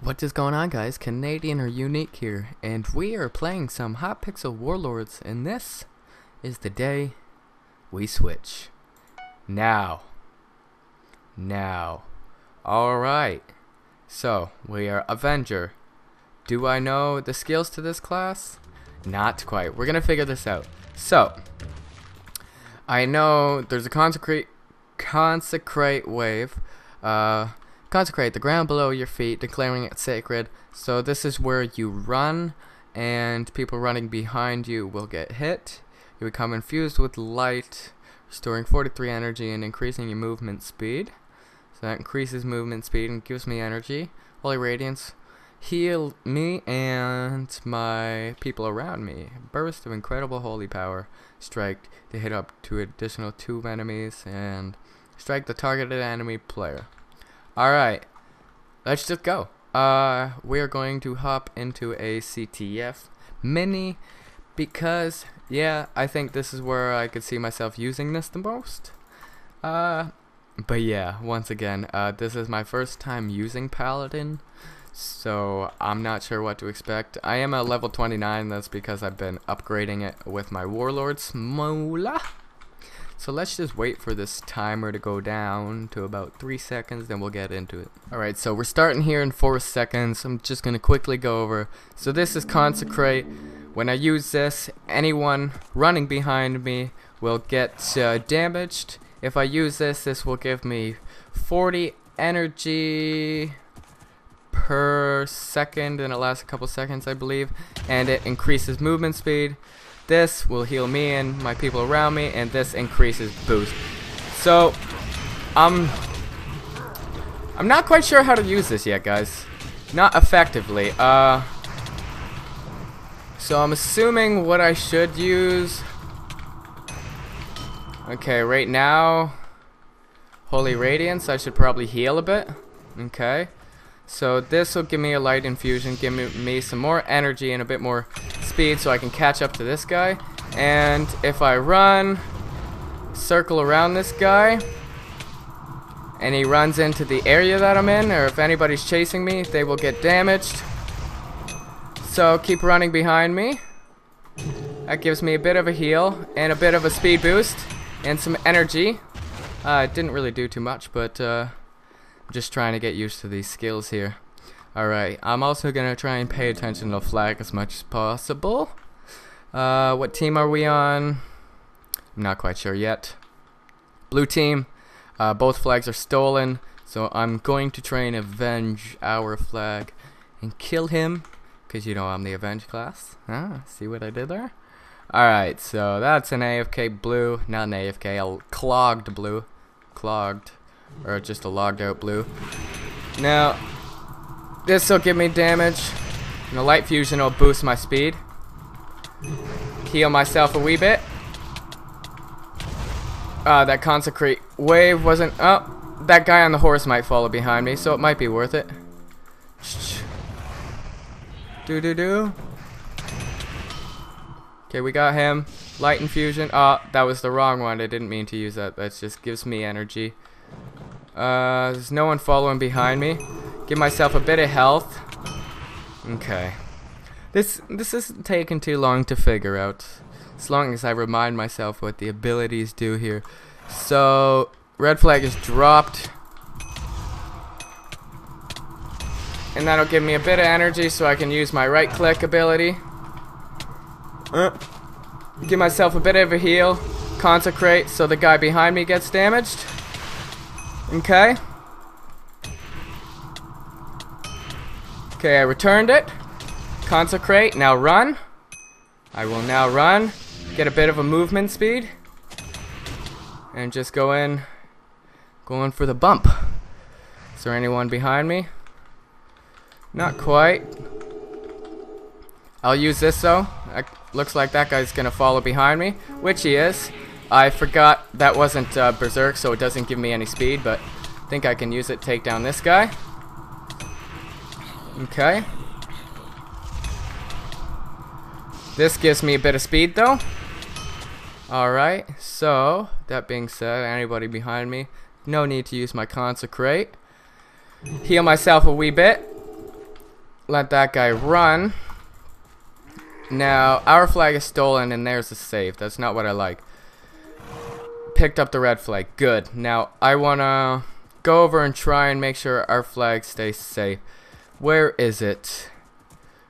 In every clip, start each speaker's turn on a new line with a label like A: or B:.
A: What is going on guys? Canadian or YouNeeK here, and we are playing some Hypixel Warlords, and this is the day we switch. Now. Now. Alright. So, we are Avenger. Do I know the skills to this class? Not quite. We're gonna figure this out. So, I know there's a consecrate consecrate wave. Uh, consecrate the ground below your feet, declaring it sacred. So this is where you run, and people running behind you will get hit. You become infused with light, restoring 43 energy and increasing your movement speed. So that increases movement speed and gives me energy. Holy Radiance heal me and my people around me. Burst of incredible holy power. Strike to hit up to additional two enemies and strike the targeted enemy player. Alright, let's just go. Uh, we're going to hop into a CTF mini because, yeah, I think this is where I could see myself using this the most. Uh, but yeah, once again, uh, this is my first time using Paladin, so I'm not sure what to expect. I am at level 29, that's because I've been upgrading it with my Warlord Smola. So let's just wait for this timer to go down to about 3 seconds, then we'll get into it. Alright, so we're starting here in 4 seconds. I'm just going to quickly go over. So this is Consecrate. When I use this, anyone running behind me will get uh, damaged. If I use this, this will give me 40 energy per second, and it lasts a couple seconds, I believe. And it increases movement speed. This will heal me and my people around me, and this increases boost. So, um, I'm not quite sure how to use this yet, guys. Not effectively. Uh, so I'm assuming what I should use. Okay, right now, Holy Radiance, I should probably heal a bit. Okay. So this will give me a light infusion, give me, me some more energy and a bit more speed so I can catch up to this guy. And if I run, circle around this guy, and he runs into the area that I'm in, or if anybody's chasing me, they will get damaged. So keep running behind me. That gives me a bit of a heal, and a bit of a speed boost, and some energy. Uh, it didn't really do too much, but uh, I'm just trying to get used to these skills here. Alright, I'm also going to try and pay attention to the flag as much as possible. Uh, what team are we on? I'm not quite sure yet. Blue team. Uh, both flags are stolen, so I'm going to try and avenge our flag and kill him, because you know I'm the avenge class. Ah, see what I did there? Alright, so that's an AFK blue, not an AFK, a clogged blue. Clogged. Or just a logged out blue. Now, this will give me damage. And the light fusion will boost my speed. Heal myself a wee bit. Uh, that consecrate wave wasn't... Oh, that guy on the horse might follow behind me, so it might be worth it. Do do do. Okay, we got him. Light infusion. Oh, that was the wrong one. I didn't mean to use that. That just gives me energy. Uh, there's no one following behind me. Give myself a bit of health. Okay. This this isn't taking too long to figure out. As long as I remind myself what the abilities do here. So, red flag is dropped. And that'll give me a bit of energy so I can use my right click ability. Uh, give myself a bit of a heal. Consecrate so the guy behind me gets damaged. Okay. Okay, I returned it. Consecrate. Now run. I will now run. Get a bit of a movement speed. And just go in. Going for the bump. Is there anyone behind me? Not quite. I'll use this though. looks like that guy's gonna follow behind me. Which he is. I forgot that wasn't uh, Berserk, so it doesn't give me any speed, but I think I can use it take down this guy. Okay. This gives me a bit of speed, though. Alright, so, that being said, anybody behind me, no need to use my Consecrate. Heal myself a wee bit. let that guy run. Now, our flag is stolen and there's a safe. That's not what I like. Picked up the red flag. Good. Now, I want to go over and try and make sure our flag stays safe. Where is it?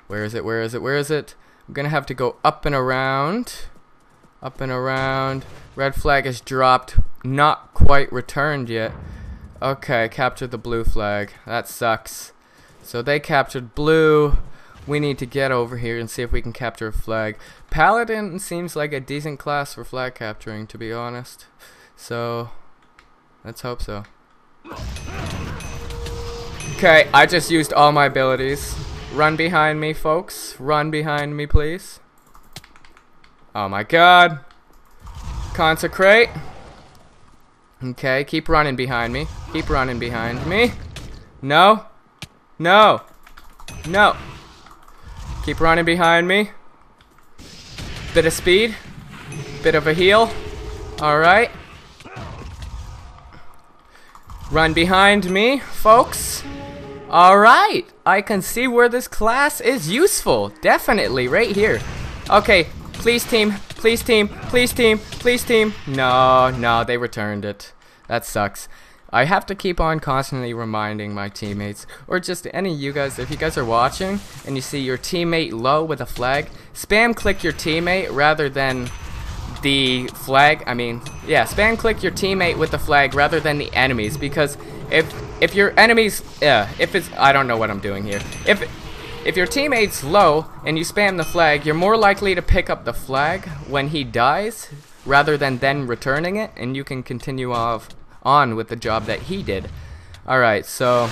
A: Where is it? Where is it? Where is it? I'm going to have to go up and around. Up and around. Red flag is dropped. Not quite returned yet. Okay, captured the blue flag. That sucks. So they captured blue. We need to get over here and see if we can capture a flag. Paladin seems like a decent class for flag capturing, to be honest. So, let's hope so. Okay, I just used all my abilities. Run behind me, folks. Run behind me, please. Oh my god. Consecrate. Okay, keep running behind me. Keep running behind me. No. No. No. Keep running behind me. Bit of speed. Bit of a heal. Alright. Run behind me, folks. Alright. I can see where this class is useful. Definitely, right here. Okay, please team, please team, please team, please team. No, no, they returned it. That sucks. I have to keep on constantly reminding my teammates, or just any of you guys, if you guys are watching and you see your teammate low with a flag, spam click your teammate rather than the flag. I mean, yeah, spam click your teammate with the flag rather than the enemies because if if your enemies, yeah, if it's, I don't know what I'm doing here. If if your teammate's low and you spam the flag, you're more likely to pick up the flag when he dies rather than then returning it, and you can continue off on with the job that he did. Alright, so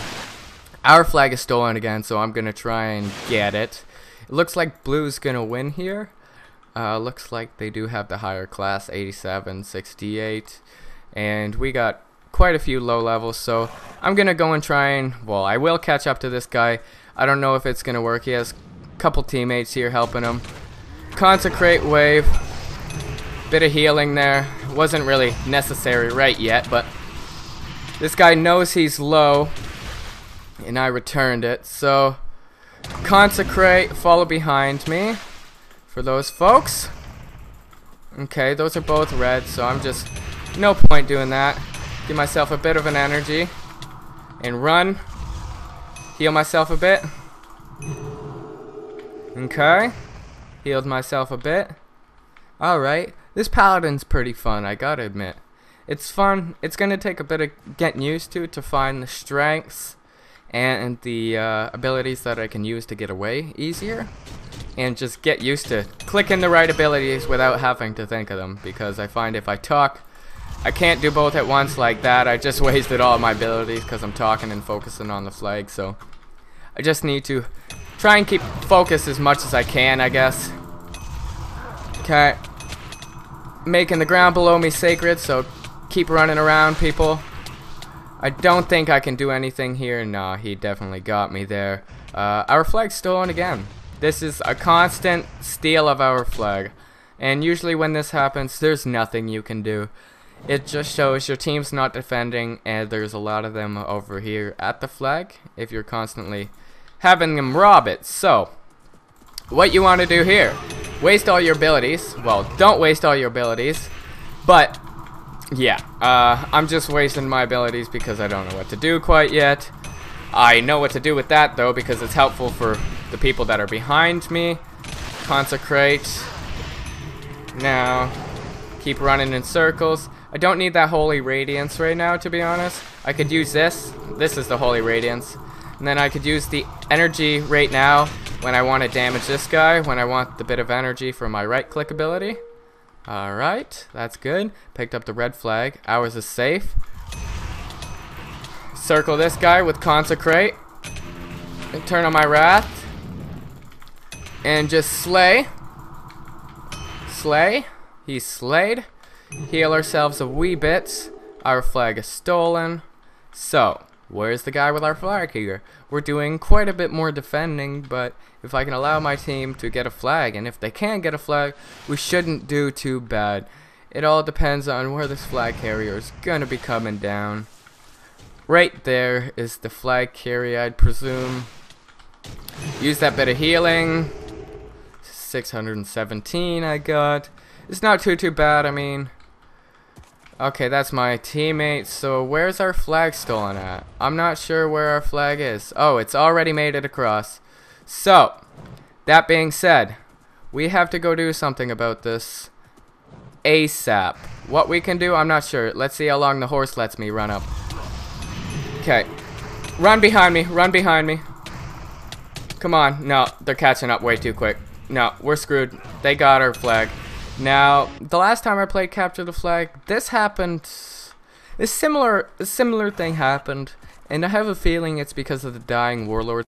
A: our flag is stolen again, so I'm to try and get it. It looks like blue's to win here. Uh, looks like they do have the higher class, 87, 68. And we got quite a few low levels, so I'm going to go and try and, well, I will catch up to this guy. I don't know if it's going to work. He has a couple teammates here helping him. Consecrate wave. Bit of healing there. Wasn't really necessary right yet, but this guy knows he's low, and I returned it. So, consecrate, follow behind me for those folks. Okay, those are both red, so I'm just, no point doing that. Give myself a bit of an energy, and run. Heal myself a bit. Okay, healed myself a bit. Alright, this paladin's pretty fun, I gotta admit. It's fun. It's to take a bit of getting used to to find the strengths and the uh, abilities that I can use to get away easier. And just get used to clicking the right abilities without having to think of them. Because I find if I talk, I can't do both at once like that. I just wasted all my abilities because I'm talking and focusing on the flag. So I just need to try and keep focus as much as I can, I guess. Okay. Making the ground below me sacred, so keep running around, people. I don't think I can do anything here. Nah, he definitely got me there. Uh, our flag's stolen again. This is a constant steal of our flag. And usually when this happens, there's nothing you can do. It just shows your team's not defending, and there's a lot of them over here at the flag if you're constantly having them rob it. So, what you want to do here, waste all your abilities. Well, don't waste all your abilities, but yeah, uh, I'm just wasting my abilities because I don't know what to do quite yet. I know what to do with that though because it's helpful for the people that are behind me. Consecrate. Now, keep running in circles. I don't need that Holy Radiance right now to be honest. I could use this. This is the Holy Radiance. And then I could use the energy right now when I want to damage this guy, when I want the bit of energy for my right click ability. Alright, that's good. Picked up the red flag. Ours is safe. Circle this guy with Consecrate. And turn on my Wrath. And just slay. Slay. He's slayed. Heal ourselves a wee bit. Our flag is stolen. So, where's the guy with our flag here? We're doing quite a bit more defending, but if I can allow my team to get a flag, and if they can get a flag, we shouldn't do too bad. It all depends on where this flag carrier is gonna be coming down. Right there is the flag carrier, I'd presume. use that bit of healing. 617 I got. It's not too, too bad, I mean. Okay, that's my teammate. So where's our flag stolen at? I'm not sure where our flag is. Oh, it's already made it across. So, that being said, we have to go do something about this ASAP. What we can do, I'm not sure. Let's see how long the horse lets me run up. Okay. Run behind me. Run behind me. Come on. No, they're catching up way too quick. No, we're screwed. They got our flag. Now, the last time I played Capture the Flag, this happened. A similar, a similar thing happened, and I have a feeling it's because of the dying warlord.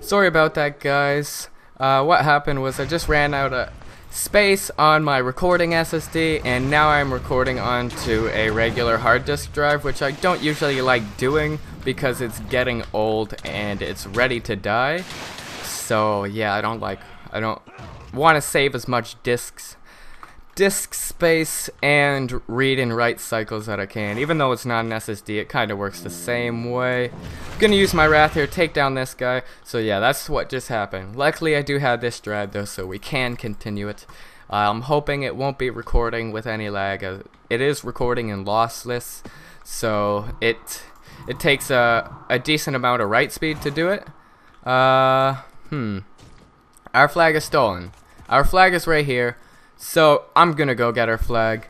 A: Sorry about that, guys. Uh, what happened was I just ran out of space on my recording SSD, and now I'm recording onto a regular hard disk drive, which I don't usually like doing because it's getting old and it's ready to die. So yeah, I don't like, I don't want to save as much disks disk space and read and write cycles that I can. Even though it's not an SSD, it kind of works the same way. I'm gonna use my wrath here, take down this guy. So yeah, that's what just happened. Luckily, I do have this drive though, so we can continue it. Uh, I'm hoping it won't be recording with any lag. Uh, it is recording in lossless, so it it takes a, a decent amount of write speed to do it. Uh, hmm. Our flag is stolen. Our flag is right here. So I'm gonna go get our flag.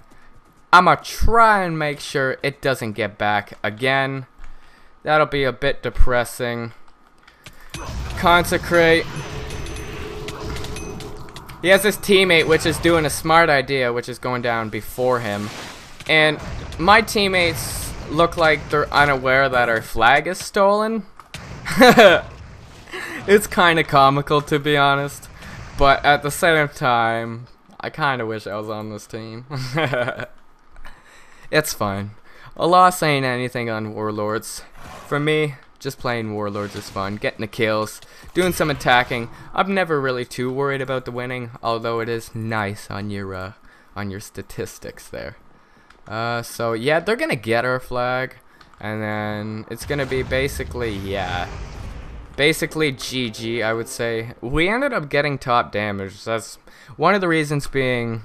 A: I'm gonna try and make sure it doesn't get back again. That'll be a bit depressing. Consecrate. He has his teammate, which is doing a smart idea, which is going down before him. And my teammates look like they're unaware that our flag is stolen. it's kind of comical to be honest, but at the same time, I kind of wish I was on this team. it's fine. A loss ain't anything on Warlords. For me, just playing Warlords is fun. Getting the kills, doing some attacking. I'm never really too worried about the winning, although it is nice on your uh, on your statistics there. Uh, so yeah, they're gonna get our flag, and then it's gonna be basically yeah, basically GG, I would say. We ended up getting top damage. That's one of the reasons being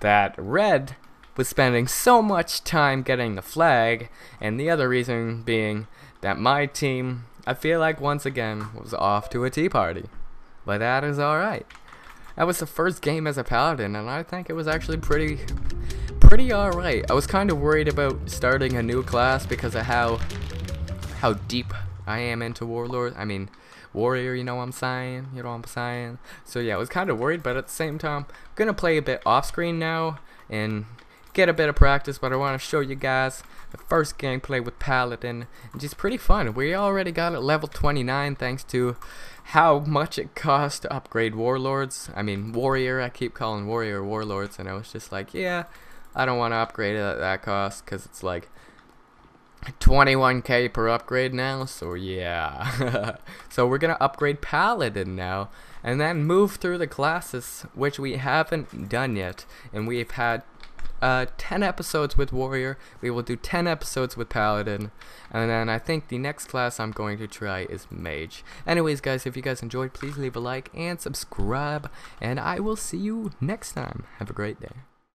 A: that Red was spending so much time getting the flag, and the other reason being that my team, I feel like once again, was off to a tea party. But that is alright. That was the first game as a paladin, and I think it was actually pretty, pretty alright. I was kind of worried about starting a new class because of how, how deep I am into Warlord. I mean, Warrior, you know what I'm saying? You know what I'm saying? So yeah, I was kind of worried, but at the same time, I'm going to play a bit off screen now and get a bit of practice, but I want to show you guys the first gameplay with Paladin, which is pretty fun. We already got it level 29 thanks to how much it costs to upgrade Warlords. I mean, Warrior, I keep calling Warrior Warlords, and I was just like, yeah, I don't want to upgrade it at that cost, because it's like 21k per upgrade now, so yeah. so we're gonna upgrade Paladin now, and then move through the classes, which we haven't done yet. And we've had uh, 10 episodes with Warrior, we will do 10 episodes with Paladin, and then I think the next class I'm going to try is Mage. Anyways guys, if you guys enjoyed, please leave a like and subscribe, and I will see you next time. Have a great day.